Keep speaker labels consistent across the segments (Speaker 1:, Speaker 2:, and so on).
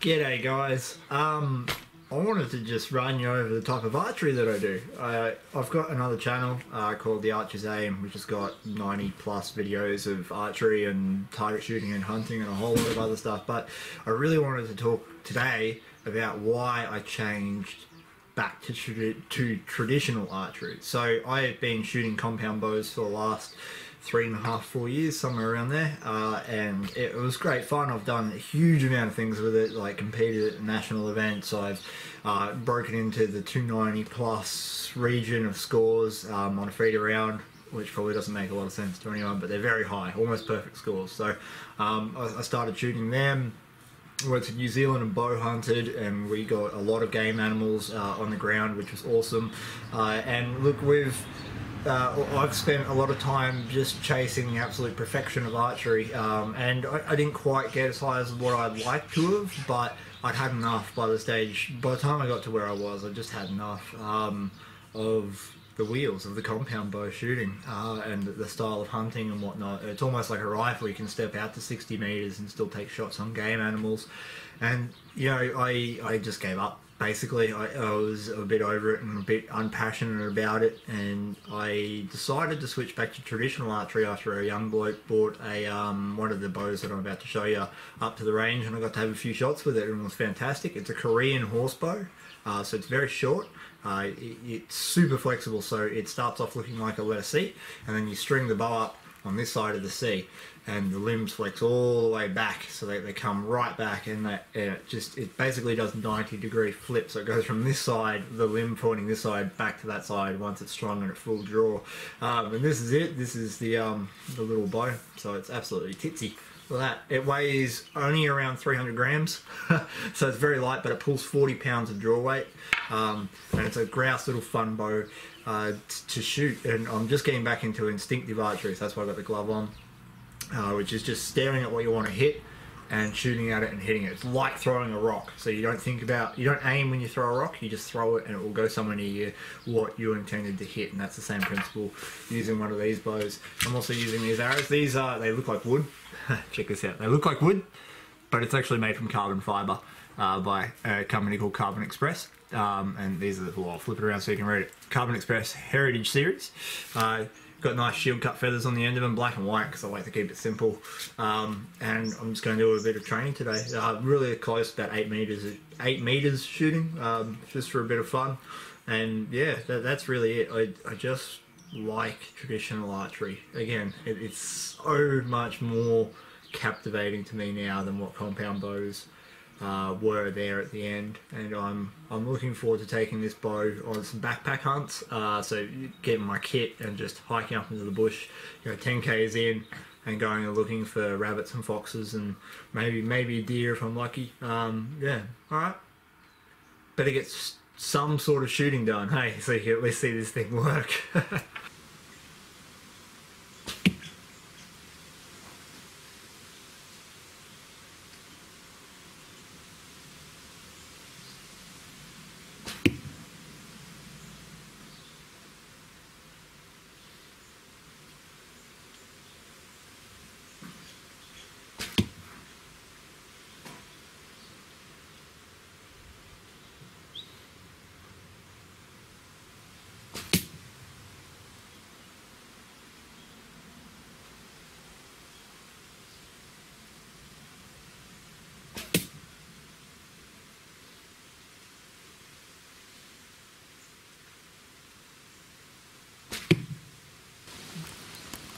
Speaker 1: G'day guys. Um, I wanted to just run you over the type of archery that I do. I, I've got another channel uh, called The Archer's Aim, which has got 90 plus videos of archery and target shooting and hunting and a whole lot of other stuff. But I really wanted to talk today about why I changed back to, tradi- to traditional archery. So I have been shooting compound bows for the last three and a half, four years, somewhere around there, uh, and it was great fun. I've done a huge amount of things with it, like competed at national events. I've uh, broken into the 290 plus region of scores um, on a feeder round which probably doesn't make a lot of sense to anyone, but they're very high, almost perfect scores. So um, I started shooting them went to New Zealand and bow hunted, and we got a lot of game animals uh, on the ground, which was awesome. Uh, and look, we've uh, I've spent a lot of time just chasing the absolute perfection of archery, um, and I, I, didn't quite get as high as what I'd like to have, but I'd had enough by the stage. By the time I got to where I was, I just had enough um, of the wheels of the compound bow shooting uh, and the style of hunting and whatnot. It's almost like a rifle. You can step out to 60 meters and still take shots on game animals. And, you know, I, I just gave up. Basically, I, I was a bit over it and a bit unpassionate about it, and I decided to switch back to traditional archery after a young bloke bought a um, one of the bows that I'm about to show you up to the range, and I got to have a few shots with it, and it was fantastic. It's a Korean horse bow, uh, so it's very short. Uh, it, it's super flexible, so it starts off looking like a letter C, and then you string the bow up on this side of the C and the limbs flex all the way back, so they, they come right back, and, that, and it just it basically does 90 degree flip, so it goes from this side, the limb pointing this side, back to that side once it's strong and at full draw. Um, and this is it. This is the um, the little bow, so it's absolutely titsy that. That it weighs only around 300 grams, so it's very light, but it pulls 40 pounds of draw weight. Um, and it's a grouse little fun bow uh, to shoot. And I'm just getting back into instinctive archery, so that's why I got the glove on, uh, which is just staring at what you want to hit and shooting at it and hitting it. It's like throwing a rock. So you don't think about, you don't aim when you throw a rock, you just throw it and it will go somewhere near you what you intended to hit. And that's the same principle using one of these bows. I'm also using these arrows. These are, they look like wood. Check this out. They look like wood, but it's actually made from carbon fiber uh, by a company called Carbon Express. Um, and these are, well, I'll flip it around so you can read it. Carbon Express Heritage Series. Uh, got nice shield cut feathers on the end of them, black and white, because I like to keep it simple. Um, and I'm just going to do a bit of training today. Uh, really close, about eight meters, eight meters shooting, um, just for a bit of fun. And yeah, that, that's really it. I, I just like traditional archery. Again, it, it's so much more captivating to me now than what compound bows uh, were there at the end, and I'm I'm looking forward to taking this bow on some backpack hunts. Uh, so getting my kit and just hiking up into the bush, you know, 10 k's in, and going and looking for rabbits and foxes and maybe maybe deer if I'm lucky. Um, yeah, all right. Better get some sort of shooting done, hey, so you can at least see this thing work.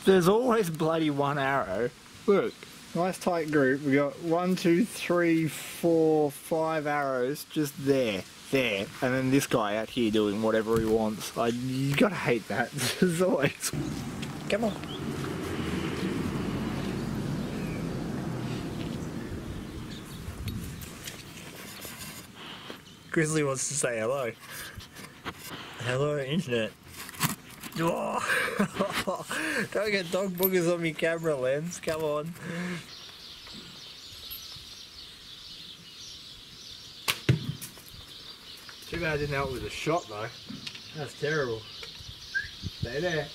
Speaker 1: There's always bloody one arrow. Look, nice tight group. We got one, two, three, four, five arrows just there, there, and then this guy out here doing whatever he wants. I, you gotta hate that. There's always. Come on. Grizzly wants to say hello. Hello, internet. Don't get dog boogers on me camera lens, come on. Too bad I didn't help with a shot though. That's terrible. Stay there.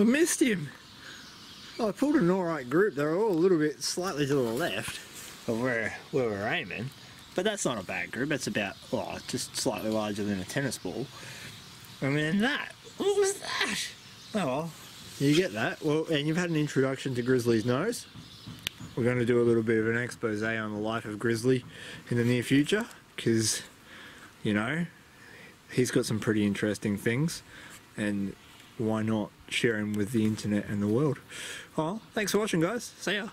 Speaker 2: I missed him. Oh, I pulled an alright group. They're all a little bit slightly to the left of where, where we're aiming. But that's not a bad group. That's about, oh, just slightly larger than a tennis ball. And then that. What was that? Oh well. You get that. Well, and you've had an introduction to Grizzly's nose. We're going to do a little bit of an expose on the life of Grizzly in the near future because, you know, he's got some pretty interesting things and why not share him with the internet and the world? Well, thanks for watching, guys. See ya.